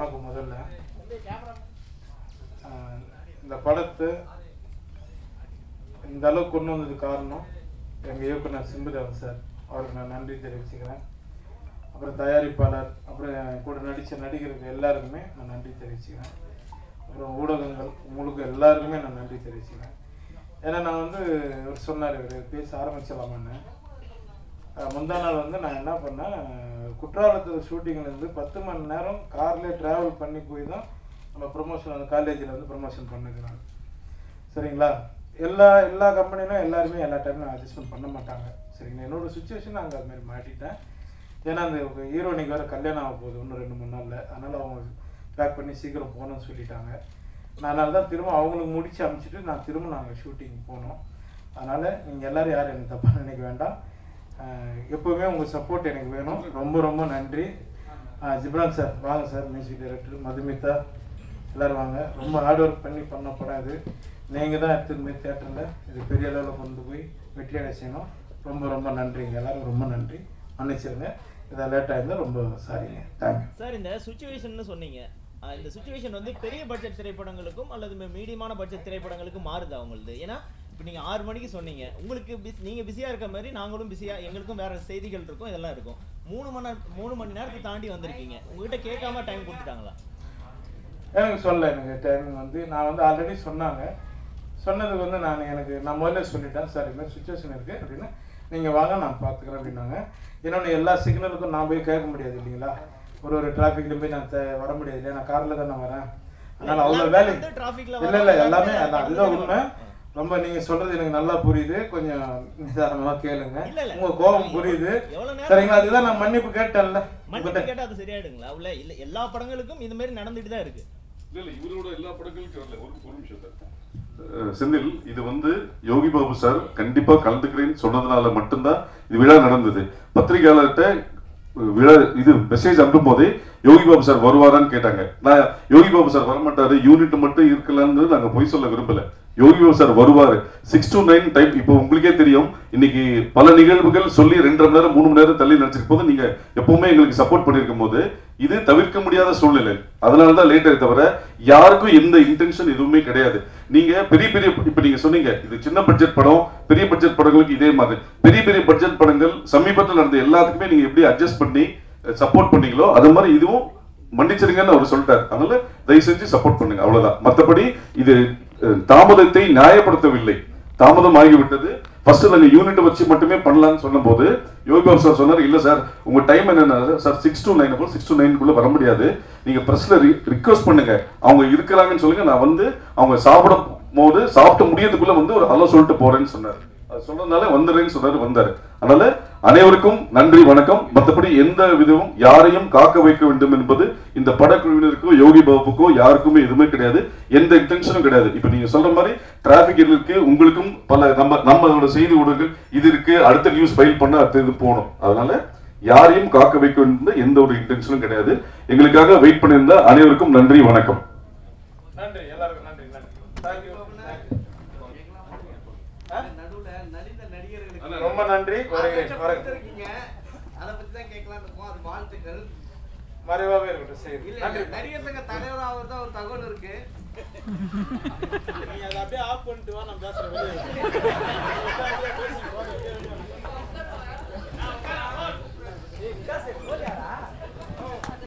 வணக்கம் முதல்ல. இந்த படத்தை இந்த அளவுக்கு கொண்டு வந்தது காரணம் எங்கள் இயக்குனர் சிம்புதேவன் சார். அவருக்கு நான் நன்றி தெரிவிச்சுக்கிறேன். அப்புறம் தயாரிப்பாளர் அப்புறம் கூட நடித்த நடிகர்கள் எல்லாருக்குமே நான் நன்றி தெரிவிச்சுக்கிறேன். அப்புறம் ஊடகங்கள் உங்களுக்கு எல்லாருக்குமே நான் நன்றி தெரிவிச்சுக்கிறேன். ஏன்னா நான் வந்து இவர் சொன்னார் இவர் பேச ஆரம்பிச்சலாமான்னு முந்தா நாள் வந்து நான் என்ன பண்ணேன் குற்றாலத்தில் ஷூட்டிங்லேருந்து பத்து மணி நேரம் கார்லேயே ட்ராவல் பண்ணி போய் தான் நம்ம ப்ரொமோஷன் அந்த காலேஜில் வந்து ப்ரொமோஷன் பண்ணுக்கிறாங்க சரிங்களா? எல்லா எல்லா கம்பெனிலும் எல்லாருமே எல்லா டைமும் அட்ஜஸ்ட்மெண்ட் பண்ண மாட்டாங்க. சரிங்களா? என்னோட சுச்சுவேஷன் அங்கே அதுமாரி மாட்டிட்டேன். ஏன்னா அந்த ஹீரோனிக்கு வேறு கல்யாணம் ஆக போகுது இன்னும் ரெண்டு மூணு நாளில். அதனால் அவங்க பேக் பண்ணி சீக்கிரம் போகணும்னு சொல்லிட்டாங்க. நான் அதனால தான் திரும்ப அவங்களுக்கு முடிச்சு அனுப்பிச்சிட்டு நான் திரும்ப நாங்கள் ஷூட்டிங் போனோம். அதனால் நீங்கள் எல்லோரும் யாரும் எனக்கு தப்பாக நினைக்க வேண்டாம். எப்போவுமே உங்கள் சப்போர்ட் எனக்கு வேணும். ரொம்ப ரொம்ப நன்றி. ஜிப்ரான் சார் வாங்க சார் மியூசிக் டைரக்டர் மதுமிதா. எல்லோரும் வாங்க. ரொம்ப ஹார்ட் ஒர்க் பண்ணி பண்ண படம் இது நீங்கள் தான் எடுத்துன்னு போய் தேட்டரில் இது பெரிய அளவில் கொண்டு போய் வெற்றியடை செய்யணும். ரொம்ப ரொம்ப நன்றிங்க. எல்லோரும் ரொம்ப நன்றி. மன்னிச்சிருங்க. இதை லேட்டாக இருந்தால் ரொம்ப சாரிங்க தேங்க்யூ சார் இந்த சுச்சுவேஷன் சொன்னீங்க. இந்த சுச்சுவேஷன் வந்து பெரிய பட்ஜெட் திரைப்படங்களுக்கும் அல்லது மீடியமான பட்ஜெட் திரைப்படங்களுக்கும் மாறுது அவங்களுது ஏன்னா இப்போ நீங்கள் ஆறு மணிக்கு சொன்னீங்க. உங்களுக்கு பிஸ் நீங்கள் பிஸியாக இருக்க மாதிரி நாங்களும் பிஸியாக எங்களுக்கும் வேற செய்திகள் இருக்கும் இதெல்லாம் இருக்கும். மூணு மணி மூணு மணி நேரத்தை தாண்டி வந்திருக்கீங்க. உங்ககிட்ட கேட்காம டைம் கொடுத்துட்டாங்களா? எனக்கு சொல்ல எனக்கு டைமிங் வந்து நான் வந்து ஆல்ரெடி சொன்னாங்க. சொன்னதுக்கு வந்து நான் எனக்கு நான் முதல்ல சொல்லிட்டேன் சார் இது மாதிரி சுச்சுவேஷன் இருக்குது அப்படின்னு. நீங்கள் வாங்க நான் பார்த்துக்கிறேன் அப்படின்னாங்க. இன்னொன்று எல்லா சிக்னலுக்கும் நான் போய் கேட்க முடியாது இல்லைங்களா? ஒரு ஒரு டிராஃபிக்ல போய் நான் வர முடியாது இல்லையா? நான் காரில் தான் வரேன். அதனால் அவ்வளோ வேலை இல்லை இல்லை எல்லாமே அதுதான் உண்மை. ரொம்ப நீங்கள் சொல்கிறது எனக்கு நல்லா புரியுது. கொஞ்சம் நிதானமாக கேளுங்க. இல்ல, இல்ல. உங்கள் கோபம் புரியுது. சரிங்களா? அதுதான் நான் மன்னிப்பு கேட்டேன்ல. மன்னிப்பு கேட்டால் அது சரியாயிடுங்களா? உள்ள இல்லை எல்லா படங்களுக்கும் இந்த மாதிரி நடந்துட்டு தான் இருக்கு. இல்ல இல்ல. இவரோட எல்லா படங்களுக்கும் வரல. ஒரு ஒரு நிமிஷம் செந்தில் இது வந்து யோகி பாபு சார் கண்டிப்பா கலந்துக்கிறேன்னு சொன்னதுனால மட்டும்தான் இது விழா நடந்தது. பத்திரிகையாளர்கிட்ட விழா இது மெசேஜ் அனுப்பும் போதே யோகி பாபு சார் வருவாரான்னு கேட்டாங்க. நான் யோகி பாபு சார் வரமாட்டாரு. யூனிட் மட்டும் இருக்கலாம்னு நாங்க பொய் சொல்ல விரும்பல. யோகி சார் வருவார். சிக்ஸ் டு நைன் டைம் இப்போ உங்களுக்கே தெரியும். இன்னைக்கு பல நிகழ்வுகள் சொல்லி ரெண்டரை மணி நேரம் மூணு மணி நேரம் தள்ளி நடிச்சிருக்கும் போது நீங்க எப்பவுமே எங்களுக்கு சப்போர்ட் பண்ணிருக்கும் போது இது தவிர்க்க முடியாத சூழ்நிலை. அதனால தான் லேட் தவிர யாருக்கும் எந்த இன்டென்ஷன் எதுவுமே கிடையாது. நீங்க பெரிய பெரிய இப்ப நீங்க சொன்னீங்க இது சின்ன பட்ஜெட் படம் பெரிய பட்ஜெட் படங்களுக்கு இதே மாதிரி. பெரிய பெரிய பட்ஜெட் படங்கள் சமீபத்தில் நடந்த எல்லாத்துக்குமே நீங்க எப்படி அட்ஜஸ்ட் பண்ணி சப்போர்ட் பண்ணீங்களோ அது மாதிரி இதுவும் மன்னிச்சிருங்கன்னு அவர் சொல்லிட்டார். அதனால தயவு செஞ்சு சப்போர்ட் பண்ணுங்க அவ்வளவுதான். மற்றபடி இது தாமதத்தை நியாயப்படுத்தவில்லை. தாமதம் ஆகிவிட்டது. ஃபர்ஸ்ட் நாங்க யூனிட் வச்சு மட்டுமே பண்ணலாம்னு சொன்னபோது யோகி சார் சொன்னார் இல்ல சார் உங்க டைம் என்னன்னா sir six to nine six to நைனுக்குள்ள வர முடியாது. நீங்க பிரஸ்ல ரிக்வஸ்ட் பண்ணுங்க. அவங்க இருக்கிறாங்கன்னு சொல்லுங்க. நான் வந்து அவங்க சாப்பிடும் போது சாப்பிட்டு முடியறதுக்குள்ள வந்து ஒரு ஹலோ சொல்லிட்டு போறேன்னு சொன்னார். அது சொன்னதுனால வந்துடுறேன்னு சொன்னாரு வந்தாரு. அதனால அனைவருக்கும் நன்றி வணக்கம். மற்றபடி எந்த விதமும் யாரையும் காக்க வைக்க வேண்டும் என்பது இந்த படக்குழுவினருக்கோ யோகி பாபுக்கோ யாருக்குமே எதுவுமே கிடையாது. எந்த இன்டென்ஷனும் கிடையாது. இப்ப நீங்க சொல்ற மாதிரி டிராபிக் இருக்கு உங்களுக்கும் பல நம்ம நம்மளோட செய்தி ஊடகங்கள் இது இருக்கு. அடுத்த நியூஸ் ஃபைல் பண்ண அடுத்த இது போகணும். அதனால யாரையும் காக்க வைக்க வேண்டும் எந்த ஒரு இன்டென்ஷனும் கிடையாது. எங்களுக்காக வெயிட் பண்ணியிருந்த அனைவருக்கும் நன்றி வணக்கம் நன்றி எல்லாருக்கும் நன்றி நன்றி தேங்க்யூ நடுவுல நலிந்த நடிகர்களுக்கு ரொம்ப நன்றி. வருகிறேன். அதை பத்தி தான் கேட்கலாம்னு இருக்கோம். அது வாழ்த்துக்கள். மறைவாகவே இருக்கட்டும். சரி. நன்றி. நடிகர் சங்க தலைவர் ஆகிறதா ஒரு தகவல் இருக்கு. நீ அதை அப்படியே ஆஃப் பண்ணிட்டு வா நான் பேசுறேன்.